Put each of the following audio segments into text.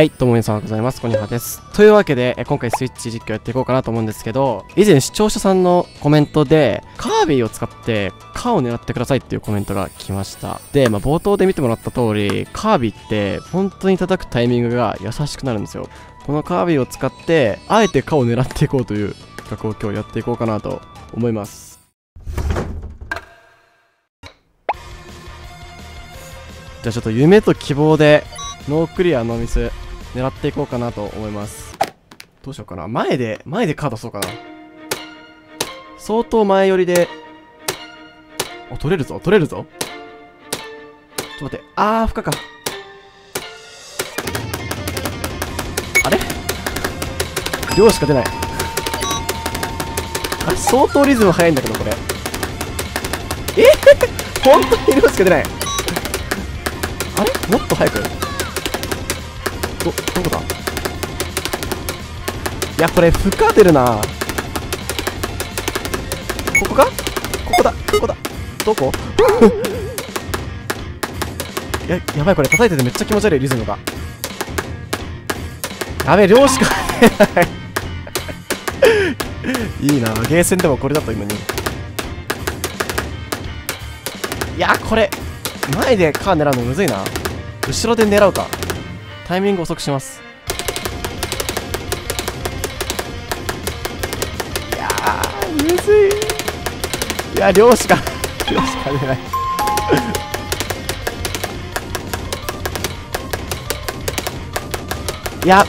はい、どうも皆さんおはようございます。こんにちはです。というわけで、え今回スイッチ実況やっていこうかなと思うんですけど、以前視聴者さんのコメントで、カービィを使って、カーを狙ってくださいっていうコメントが来ました。で、まあ、冒頭で見てもらった通り、カービィって本当に叩くタイミングが優しくなるんですよ。このカービィを使って、あえてカを狙っていこうという企画を今日やっていこうかなと思います。じゃあちょっと夢と希望でノークリアノーミス狙っていこうかなと思います。どうしようかな。前で前でカードそうかな。相当前寄りで。お取れるぞ取れるぞ。ちょっと待って。あー負荷か。あれ？量しか出ない。あれ？相当リズム速いんだけどこれ。え？本当に量しか出ない。あれ？もっと速く。ど、どこだ？いや、これ、負荷出るなここか？ここだここだどこ？や、やばい、これ叩いててめっちゃ気持ち悪い、リズムが。やべえ、量しかい いいなゲーセンでもこれだと今に。いや、これ、前でカー狙うのむずいな。後ろで狙うか。タイミング遅くします。いやーむずい。いや量しか 量しか出ない。いや。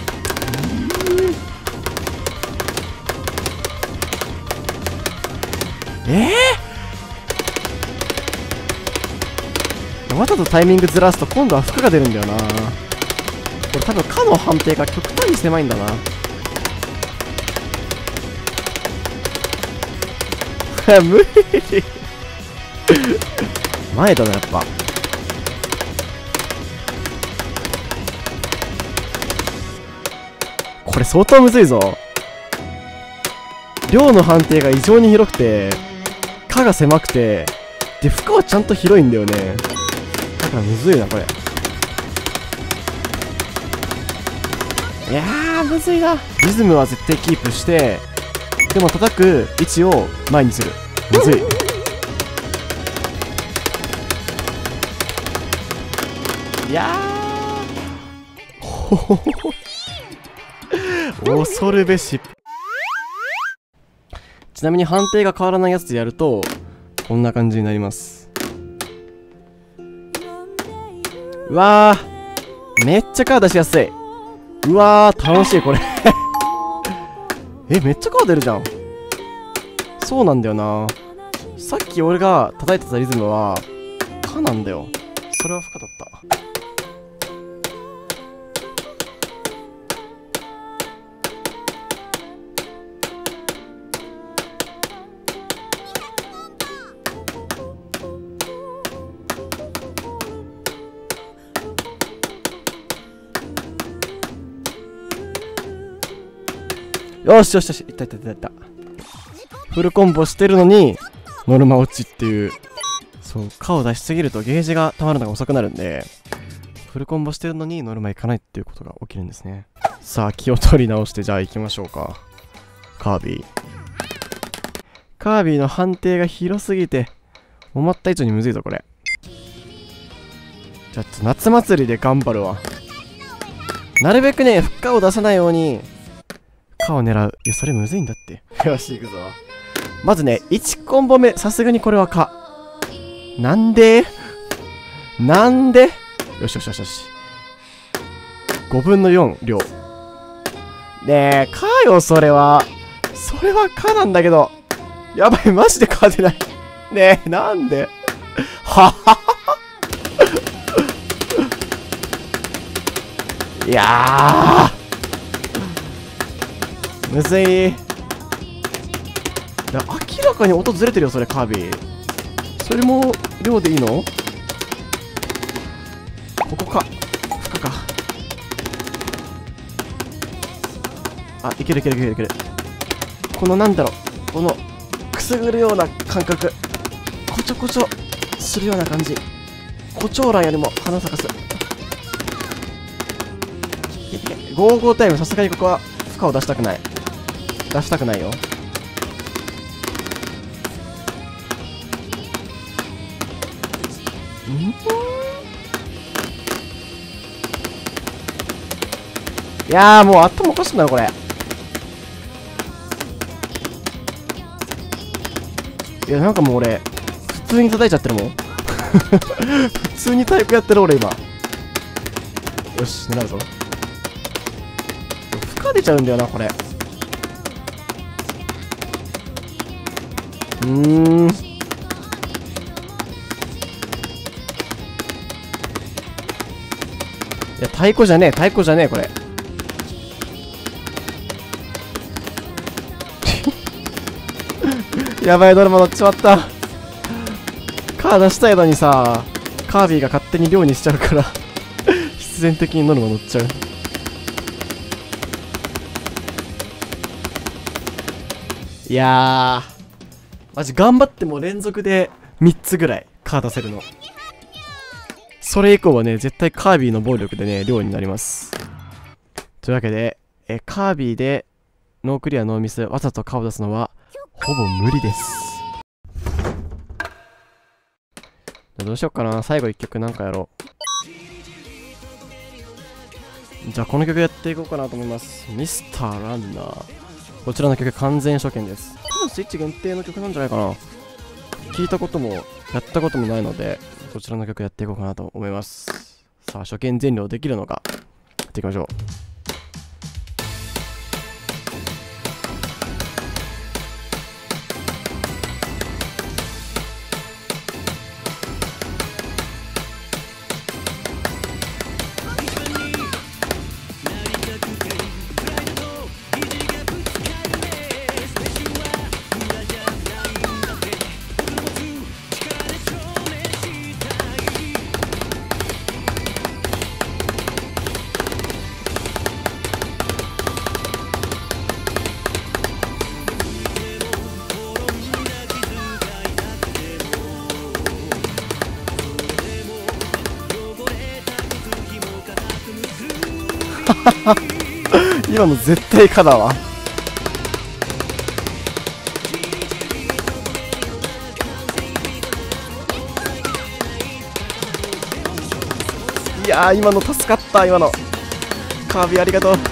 えー、わざとタイミングずらすと今度は負荷が出るんだよな。これ多分かの判定が極端に狭いんだな。無理。前だなやっぱ。これ相当むずいぞ。量の判定が異常に広くてかが狭くてで負荷はちゃんと広いんだよね。だからむずいなこれ。いやーむずいな。リズムは絶対キープしてでも叩く位置を前にする。むずい。いやー。恐るべし。ちなみに判定が変わらないやつでやるとこんな感じになります。うわー。めっちゃカー出しやすい。うわー、楽しい、これ え、めっちゃ顔出るじゃん。そうなんだよな。さっき俺が叩いてたリズムは、かなんだよ。それは深かった。よしよしよしいったいったいったいた。フルコンボしてるのにノルマ落ちっていうそう顔出しすぎるとゲージが溜まるのが遅くなるんでフルコンボしてるのにノルマいかないっていうことが起きるんですね。さあ気を取り直してじゃあ行きましょうか。カービィ。カービィの判定が広すぎて思った以上にむずいぞこれ。じゃあ夏祭りで頑張るわ。なるべくね負荷を出さないようにカを狙う。いや、それむずいんだって。よし、行くぞ。まずね、1コンボ目、さすがにこれはか。なんで？なんで？よしよしよしよし。5分の4量。ねえ、かよ、それは。それはかなんだけど。やばい、マジでか出ない。ねえ、なんで？はははいやー。むずい明らかに音ずれてるよそれカービィ。それも量でいいの？ここか。負荷か。あいけるいけるいけるいける。このなんだろう。このくすぐるような感覚。こちょこちょするような感じ。胡蝶蘭よりも花咲かす。ゴーゴータイム。さすがにここは負荷を出したくない出したくないよ。いやーもう頭おかしくなるこれ。いやなんかもう俺普通に叩いちゃってるもん。普通にタイプやってる俺今。よし狙うぞ。負荷出ちゃうんだよなこれ。うん。いや太鼓じゃねえ太鼓じゃねえこれ。やばいドラマ乗っちまった。カー出したいのにさカービィが勝手に量にしちゃうから必然的にノルマ乗っちゃう。いやマジ頑張っても連続で3つぐらいカー出せるの。それ以降はね絶対カービィの暴力でね量になります。というわけでえカービィでノークリアノーミスわざと顔出すのはほぼ無理です。どうしよっかな。最後1曲なんかやろう。じゃあこの曲やっていこうかなと思います。ミスターランナー。こちらの曲完全初見です。分スイッチ限定の曲なんじゃないかな。聞いたこともやったこともないのでこちらの曲やっていこうかなと思います。さあ初見全量できるのか。やっていきましょう。今の絶対かだわ。いや今の助かった今の。カービィありがとう。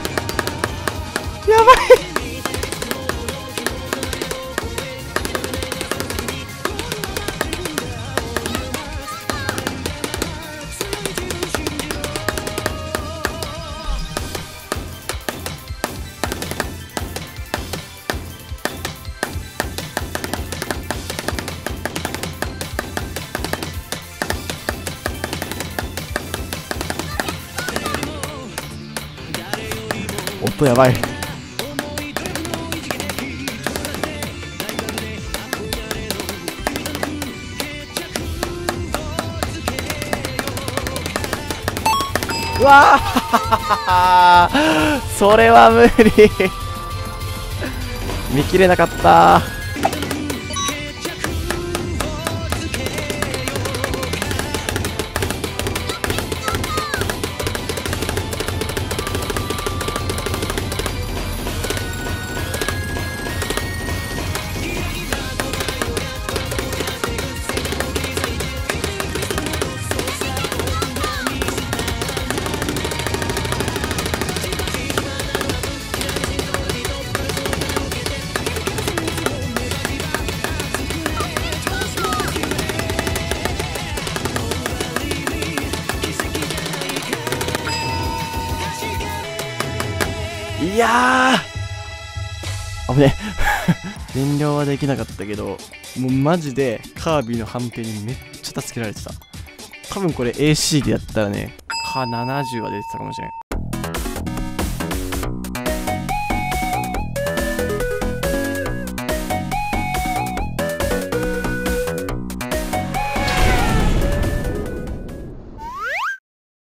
とやばい。うわあ それは無理。見切れなかった。やー。危ね。減量はできなかったけどもうマジでカービィの判定にめっちゃ助けられてた。多分これ AC でやったらねか70は出てたかもしれん。